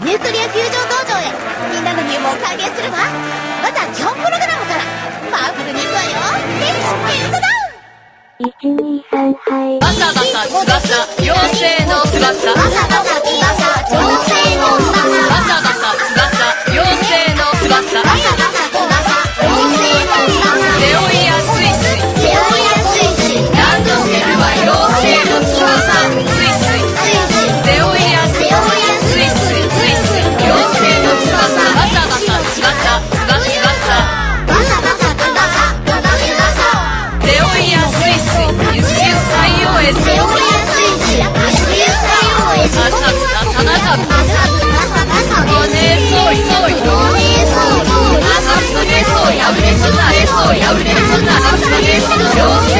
ニュークリアフュージョン道場へ。みんなの入門を歓迎するわ。まずは基本プログラムからパワフルにいくわよ。レッツゲートダウン123はい。バサバサ翼妖精の翼バサバサ翼 Don't